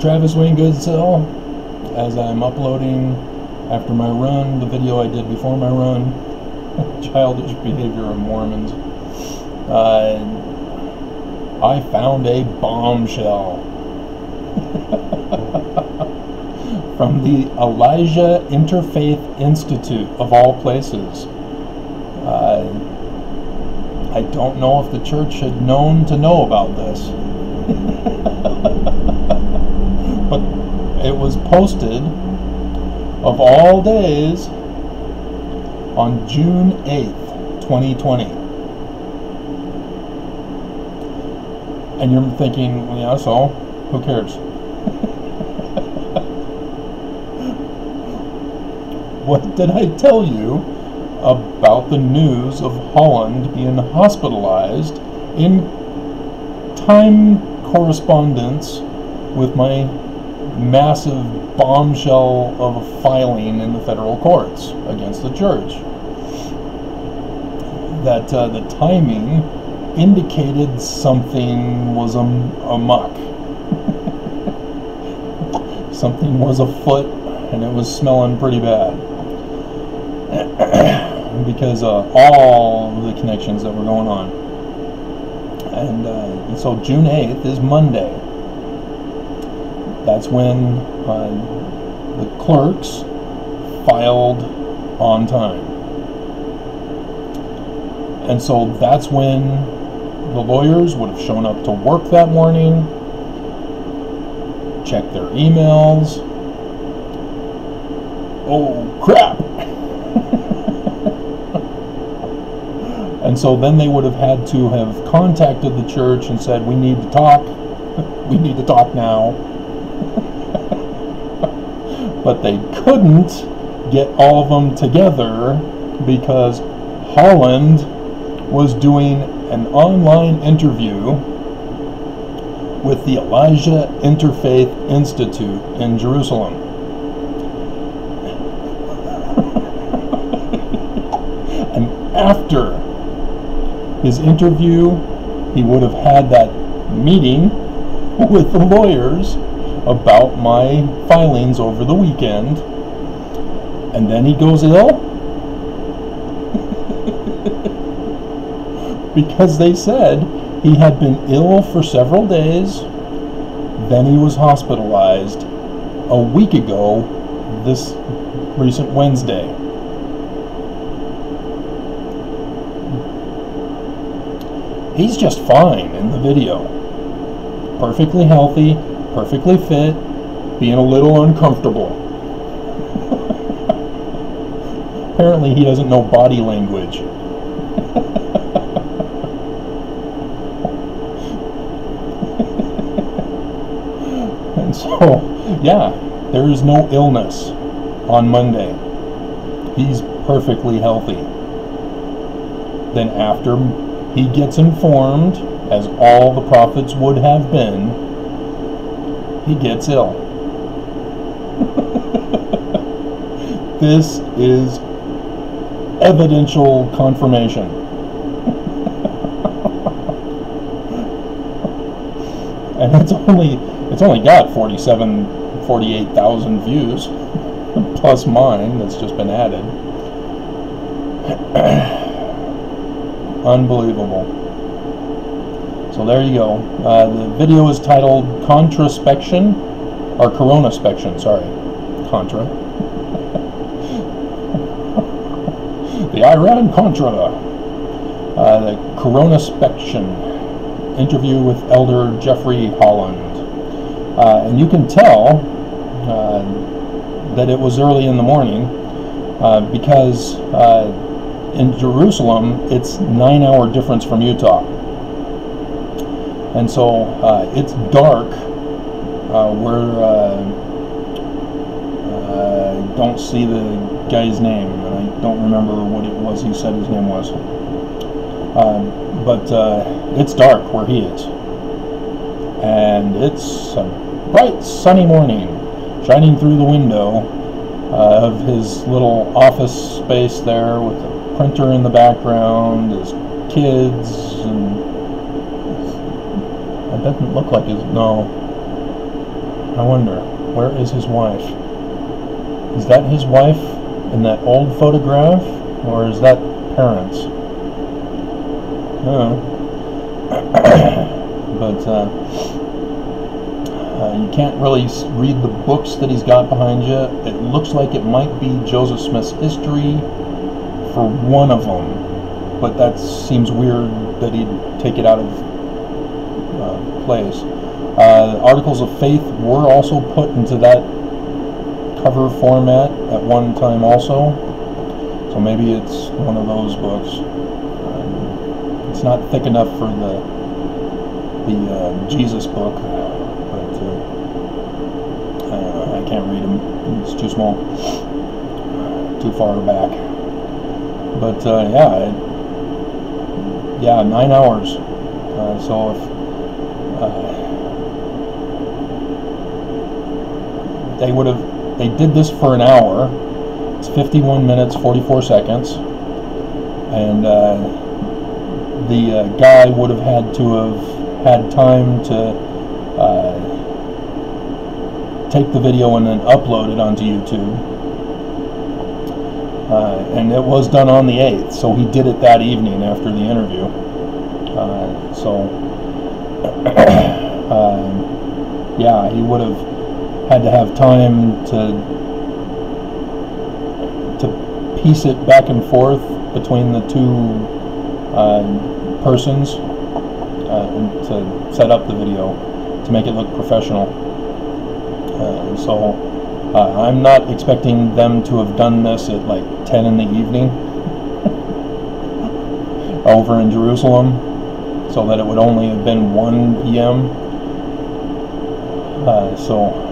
Travis Wayne Goodsell as I'm uploading after my run the video I did before my run childish behavior of Mormons. Uh, I found a bombshell from the Elijah Interfaith Institute of all places. Uh, I don't know if the church had known to know about this. but it was posted of all days on June 8th, 2020. And you're thinking, yeah, so who cares? what did I tell you about the news of Holland being hospitalized in time correspondence with my massive bombshell of a filing in the federal courts against the church. That uh, the timing indicated something was am- amuck. something was afoot and it was smelling pretty bad. because of all the connections that were going on. And, uh, and so June 8th is Monday. That's when uh, the clerks filed on time. And so that's when the lawyers would have shown up to work that morning, checked their emails. Oh crap! and so then they would have had to have contacted the church and said, We need to talk. we need to talk now. But they couldn't get all of them together because Holland was doing an online interview with the Elijah Interfaith Institute in Jerusalem. and after his interview, he would have had that meeting with the lawyers about my filings over the weekend. And then he goes ill? because they said he had been ill for several days, then he was hospitalized a week ago, this recent Wednesday. He's just fine in the video. Perfectly healthy, perfectly fit, being a little uncomfortable. Apparently, he doesn't know body language. and so, yeah, there is no illness on Monday. He's perfectly healthy. Then, after he gets informed, as all the prophets would have been, he gets ill. this is evidential confirmation. and it's only it's only got 47 48,000 views plus mine that's just been added. Unbelievable. So there you go. Uh, the video is titled Contraspection, or Coronaspection, sorry. Contra. the Iran Contra. Uh, the Coronaspection interview with Elder Jeffrey Holland. Uh, and you can tell uh, that it was early in the morning uh, because uh, in Jerusalem it's nine hour difference from Utah. And so uh, it's dark uh, where I don't see the guy's name, and I don't remember what it was he said his name was. Um, but uh, it's dark where he is. And it's a bright sunny morning, shining through the window uh, of his little office space there with a printer in the background, his kids, and it doesn't look like his, no. I wonder, where is his wife? Is that his wife in that old photograph? Or is that parents? No. but uh, uh, you can't really read the books that he's got behind you. It looks like it might be Joseph Smith's history for one of them, but that seems weird that he'd take it out of place. Uh, articles of faith were also put into that cover format at one time also, so maybe it's one of those books. Um, it's not thick enough for the the uh, Jesus book, but uh, I can't read them. It's too small, too far back. But uh, yeah, it, yeah, nine hours. Uh, so if uh, they would have, they did this for an hour. It's 51 minutes 44 seconds, and uh, the guy would have had to have had time to uh, take the video and then upload it onto YouTube. Uh, and it was done on the 8th, so he did it that evening after the interview. Uh, so, um, yeah, he would have had to have time to to piece it back and forth between the two uh, persons to set up the video to make it look professional. Uh, so uh, I'm not expecting them to have done this at like 10 in the evening over in Jerusalem so that it would only have been 1 p.m. Uh, so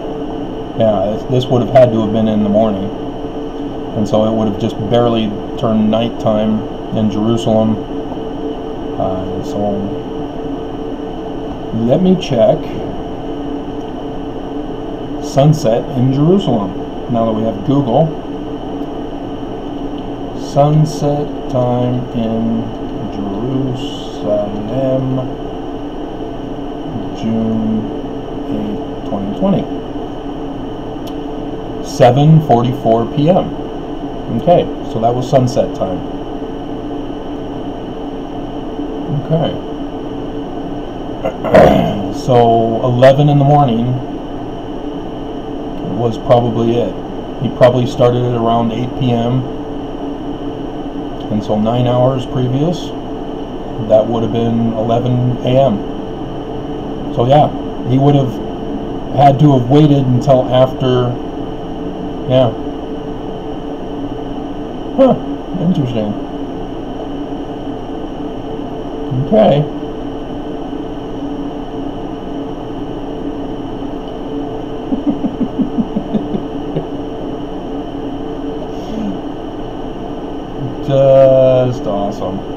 yeah, this, would have had to have been in the morning. And so it would have just barely turned nighttime in Jerusalem. Uh, so let me check sunset in Jerusalem. Now that we have Google, sunset time in Jerusalem, June 8, 2020. 7:44 p.m. Okay, so that was sunset time. Okay. so 11 in the morning was probably it. He probably started it around 8 p.m. And so nine hours previous, that would have been 11 a.m. So yeah, he would have had to have waited until after, yeah. Huh, interesting. Okay. Just awesome.